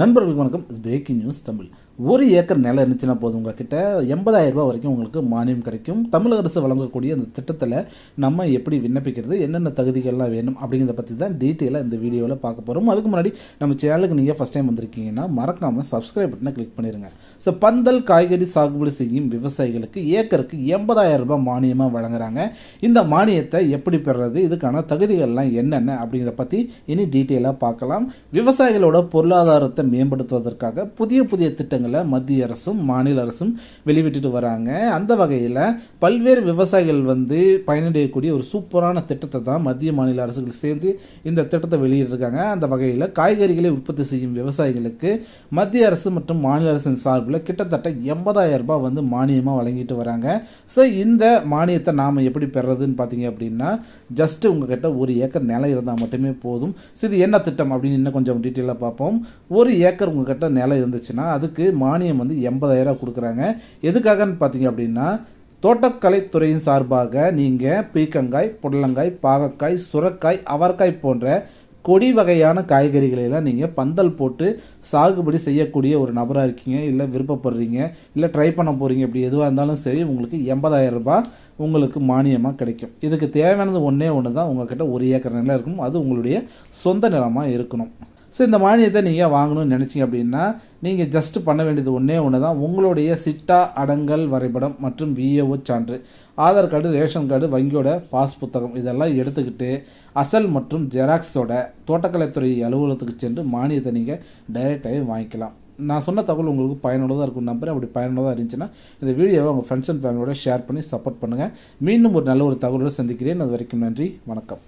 நண்பர்களுக்கு வணக்கம். Breaking news Tamil. ஒரு ஏக்கர் நிலம் இருந்துச்சுன்னா போதும் உங்ககிட்ட. எண்பதாயிரம் ரூபாய் வரைக்கும் உங்களுக்கு மானியம் கிடைக்கும். தமிழக அரசு வழங்கக்கூடிய அந்த திட்டத்தில் நம்ம எப்படி விண்ணப்பிக்கிறது என்னென்ன தகுதிகள்லாம் வேணும் அப்படிங்கிறத பற்றி தான் டீட்டெயிலாக இந்த வீடியோவில் பார்க்க போகிறோம் அதுக்கு முன்னாடி நம்ம சேனலுக்கு நீங்கள் ஃபஸ்ட் டைம் வந்திருக்கீங்கன்னா மறக்காமல் சப்ஸ்கிரைப் பட்டனை கிளிக் பண்ணிடுங்க ஸோ பந்தல் காய்கறி சாகுபடி செய்யும் விவசாயிகளுக்கு ஏக்கருக்கு எண்பதாயிரம் ரூபாய் மானியமாக வழங்குறாங்க. இந்த மானியத்தை எப்படி பெறுறது இதுக்கான தகுதிகள்லாம் என்னென்ன அப்படிங்கிறத பற்றி இனி டீட்டெயிலாக பார்க்கலாம். விவசாயிகளோட பொருளாதாரத்தை மேம்படுத்துவதற்காக புதிய புதிய திட்டங்கள் மத்திய அரசும் மாநில அரசும் வெளிவிட்டுட்டு வராங்க. அந்த வகையில் பல்வேறு விவசாயிகள் வந்து பயனடையக்கூடிய ஒரு சூப்பரான திட்டத்தை தான் மத்திய மாநில அரசுகள் சேர்ந்து இந்த திட்டத்தை வெளியிட்டிருக்காங்க. அந்த வகையில் காய்கறிகளை உற்பத்தி செய்யும் விவசாயிகளுக்கு மத்திய அரசு மற்றும் மாநில அரசின் சார்பில் கிட்டத்தட்ட எண்பதாயிரம் ரூபாய் வந்து மானியமாக வழங்கிட்டு வராங்க. ஸோ இந்த மானியத்தை நாம் எப்படி பெறதுன்னு பார்த்தீங்க அப்படின்னா ஜஸ்ட் உங்ககிட்ட ஒரு ஏக்கர் நிலம் இருந்தால் மட்டுமே போதும். சரி என்ன திட்டம் அப்படின்னு இன்னும் கொஞ்சம் டீட்டெயிலாக பார்ப்போம். ஒரு ஏக்கர் உங்ககிட்ட நிலம் இருந்துச்சுன்னா அதுக்கு மானியம் வந்து எண்பதாயிரம் கொடுக்குறாங்க. எதுக்காகன்னு பார்த்தீங்க அப்படின்னா தோட்டக்கலைத்துறையின் சார்பாக நீங்கள் பீக்கங்காய் புடலங்காய் பாகக்காய் சுரக்காய் அவரக்காய் போன்ற கொடி வகையான காய்கறிகளை எல்லாம் நீங்கள் பந்தல் போட்டு சாகுபடி செய்யக்கூடிய ஒரு நபராக இருக்கீங்க. இல்லை விருப்பப்படுறீங்க இல்லை ட்ரை பண்ண போகிறீங்க இப்படி எதுவாக இருந்தாலும் சரி உங்களுக்கு எண்பதாயிரம் ரூபாய் உங்களுக்கு மானியமாக கிடைக்கும். இதுக்கு தேவையானது ஒன்றே ஒன்று தான் உங்ககிட்ட ஒரு ஏக்கர் நிலம் இருக்கணும் அது உங்களுடைய சொந்த நிலமாக இருக்கணும். ஸோ இந்த மானியத்தை நீங்கள் வாங்கணும்னு நினச்சிங்க அப்படின்னா நீங்கள் ஜஸ்ட் பண்ண வேண்டியது ஒன்றே ஒன்று தான் உங்களுடைய சிட்டா அடங்கல் வரைபடம் மற்றும் விஏஓ சான்று. ஆதார் கார்டு ரேஷன் கார்டு வங்கியோட பாஸ் புத்தகம் இதெல்லாம் எடுத்துக்கிட்டு அசல் மற்றும் ஜெராக்ஸோட தோட்டக்கலைத்துறை அலுவலகத்துக்கு சென்று மானியத்தை நீங்கள் டைரெக்டாகவே வாங்கிக்கலாம். நான் சொன்ன தகவல் உங்களுக்கு பயனுள்ளதாக இருக்கும் நம்பர் அப்படி பயனுள்ளதாக இருந்துச்சுன்னா இந்த வீடியோவை உங்கள் ஃப்ரெண்ட்ஸ் அண்ட் ஃபேமிலியோட ஷேர் பண்ணி சப்போர்ட் பண்ணுங்கள் மீண்டும் ஒரு நல்ல ஒரு தகவலோடு சந்திக்கிறேன். அது வரைக்கும் நன்றி. வணக்கம்.